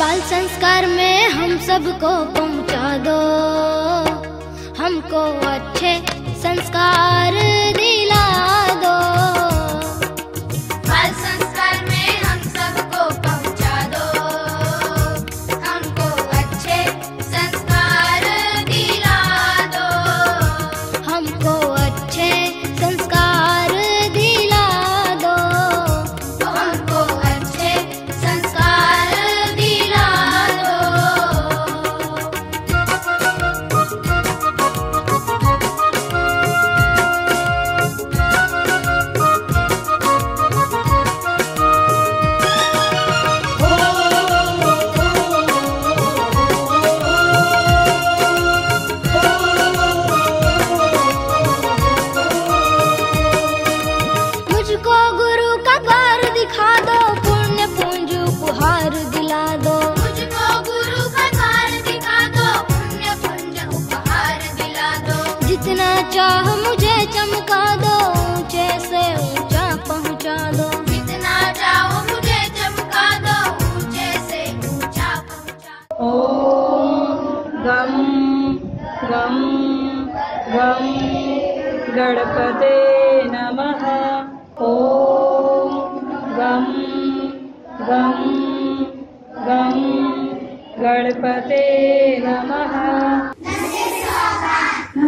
बाल संस्कार में हम सबको पहुँचा दो। हमको अच्छे संस्कार दो गं गं गणपते नमः। ॐ गं गं गं गणपते नमः।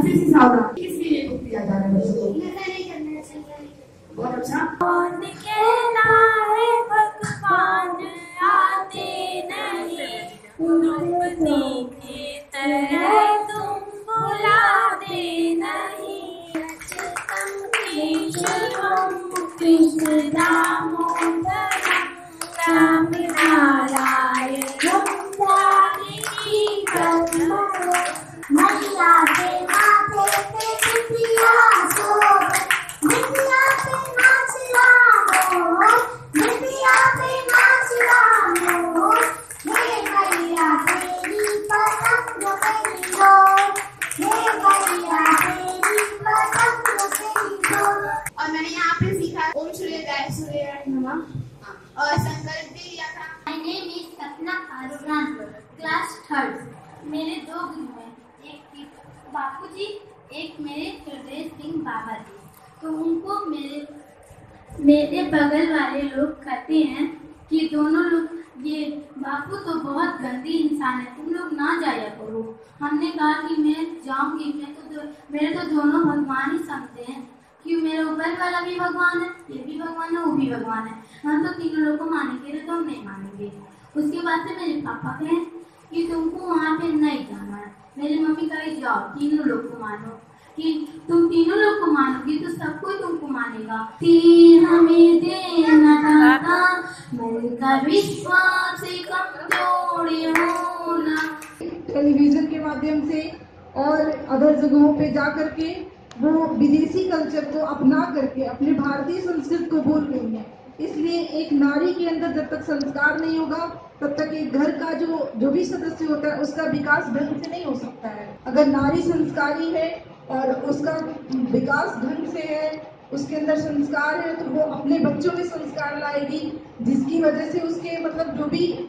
से लिए? जा रहा है बहुत अच्छा। now. Class third. मेरे दो गुरु हैं, एक बापू जी एक मेरे प्रदेश सिंह बाबा जी तो उनको मेरे मेरे बगल वाले लोग कहते हैं कि दोनों लोग, ये बापू तो बहुत गंदी इंसान है, तुम लोग ना जाया करो। हमने कहा कि मैं जाऊँगी, मैं तो मेरे तो दोनों भगवान ही समझते हैं कि मेरे ऊपर वाला भी भगवान है, ये भी भगवान है, वो भी भगवान है। हम तो तीनों लोग को मानेंगे तो हम नहीं मानेंगे। उसके बाद से मेरे पापा कहे कि तुमको वहाँ पे नहीं जाना है। मेरी मम्मी कहे जाओ, तीनों लोग को मानो। कि तुम तीनों लोग को मानोगी तो सब कोई तुमको मानेगा। तीर हमें देना दाता विश्वास होना। टेलीविज़न के माध्यम से और अदर जगहों पे जा करके वो विदेशी कल्चर को अपना करके, अपने भारतीय संस्कृति को भूल गई है। इसलिए एक नारी के अंदर जब तक संस्कार नहीं होगा, तब तक एक घर का जो जो भी सदस्य होता है, उसका विकास ढंग से नहीं हो सकता है। अगर नारी संस्कारी है और उसका विकास ढंग से है, उसके अंदर संस्कार है तो वो अपने बच्चों में संस्कार लाएगी, जिसकी वजह से उसके मतलब जो भी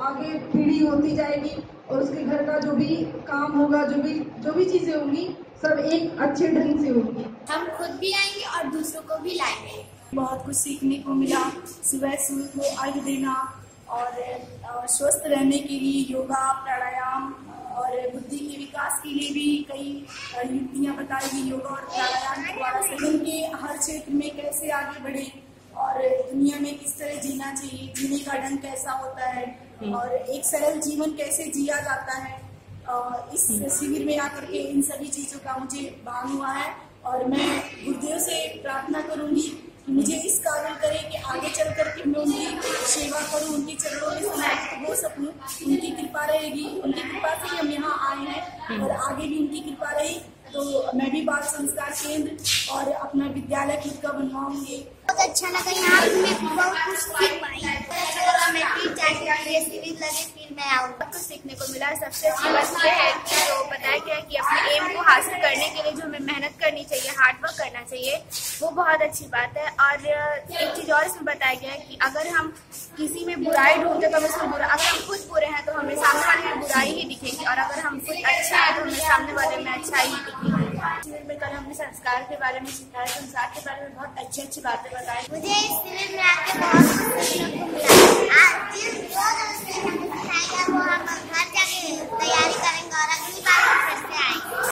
आगे पीढ़ी होती जाएगी और उसके घर का जो भी काम होगा, जो भी जो भी चीज़ें होंगी, सब एक अच्छे ढंग से होगी। हम खुद भी आएँगे और दूसरों को भी लाएँगे। बहुत कुछ सीखने को मिला। सुबह सूर्य को अर्घ देना और स्वस्थ रहने के लिए योगा, प्राणायाम और बुद्धि के विकास के लिए भी कई युक्तियाँ बताई गई। योगा और प्राणायाम के द्वारा सदन के हर क्षेत्र में कैसे आगे बढ़े और दुनिया में किस तरह जीना चाहिए, जीने का ढंग कैसा होता है और एक सरल जीवन कैसे जिया जाता है। इस शिविर में आकर के इन सभी चीज़ों का मुझे भान हुआ है और मैं गुरुदेव से प्रार्थना करूँगी मुझे इस कारण करे कि आगे चल कर के मैं उनकी सेवा करूँ, उनके चरणों में समाप्त हो सकूँ। उनकी कृपा रहेगी, उनकी कृपा से हम यहाँ आए हैं और आगे भी उनकी कृपा रही। तो मैं भी बाल संस्कार केंद्र और अपना विद्यालय खुद का बनवाऊँगी। बहुत अच्छा लगा यहाँ मैं बहुत कुछ सीख पाई अच्छा लगा मैं फिर सिविल लगे फिर मैं आऊँ कुछ सीखने को मिला सबसे अच्छी बात यह है कि जो बताया गया है कि अपने एम को हासिल करने के लिए जो हमें मेहनत करनी चाहिए हार्ड वर्क करना चाहिए वो बहुत अच्छी बात है। और एक चीज़ और इसमें बताया गया है कि अगर हम किसी में बुराई ढूंढते तो हम उसमें बुरा अगर हम खुद संस्कार के बारे में सिखाया संस्कार के बारे में बहुत अच्छी अच्छी बातें बताई। मुझे इस फ़िल्म में आके बहुत